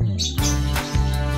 Música